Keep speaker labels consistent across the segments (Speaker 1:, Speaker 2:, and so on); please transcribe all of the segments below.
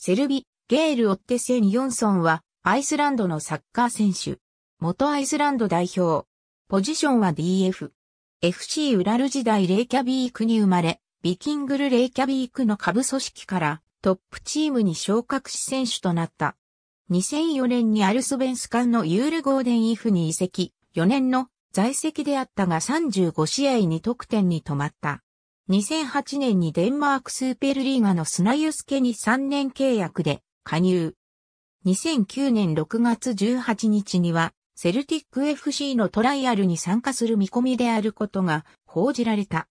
Speaker 1: セルビ、ゲール・オッテセン・ヨンソンは、アイスランドのサッカー選手。元アイスランド代表。ポジションは DF。FC ウラル時代レイキャビークに生まれ、ビキングルレイキャビークの下部組織からトップチームに昇格し選手となった。2004年にアルスベンスカンのユールゴーデン IF に移籍、4年の在籍であったが35試合2得点に止まった。2008年にデンマークスーペルリーガのスナユスケに3年契約で加入。2009年6月18日にはセルティック FC のトライアルに参加する見込みであることが報じられた。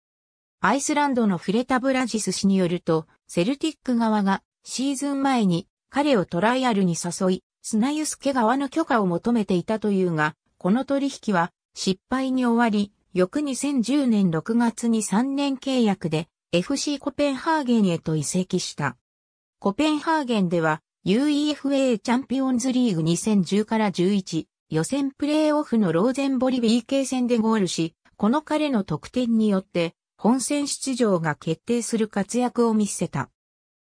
Speaker 1: アイスランドのフレタブラジス氏によると、セルティック側がシーズン前に彼をトライアルに誘い、スナユスケ側の許可を求めていたというが、この取引は失敗に終わり、翌2010年6月に3年契約で FC コペンハーゲンへと移籍した。コペンハーゲンでは UEFA チャンピオンズリーグ2010から11予選プレーオフのローゼンボリ BK 戦でゴールし、この彼の得点によって本戦出場が決定する活躍を見せた。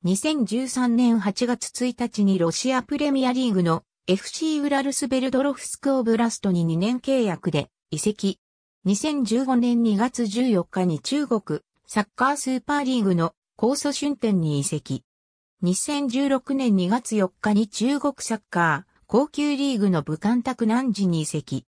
Speaker 1: 2013年8月1日にロシアプレミアリーグの FC ウラルスベルドロフスクオブラストに2年契約で移籍。2015年2月14日に中国サッカースーパーリーグの高祖春店に移籍。2016年2月4日に中国サッカー高級リーグの武漢拓南寺に移籍。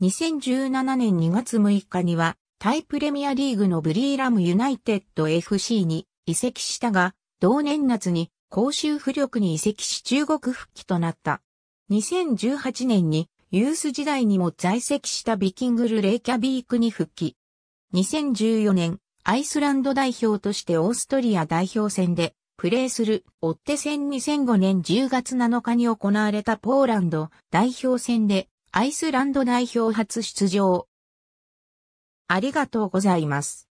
Speaker 1: 2017年2月6日には、タイプレミアリーグのブリーラムユナイテッド FC に移籍したが、同年夏に公衆浮力に移籍し中国復帰となった。2018年にユース時代にも在籍したビキングル・レイキャビークに復帰。2014年、アイスランド代表としてオーストリア代表戦でプレーするオッテ戦2005年10月7日に行われたポーランド代表戦でアイスランド代表初出場。ありがとうございます。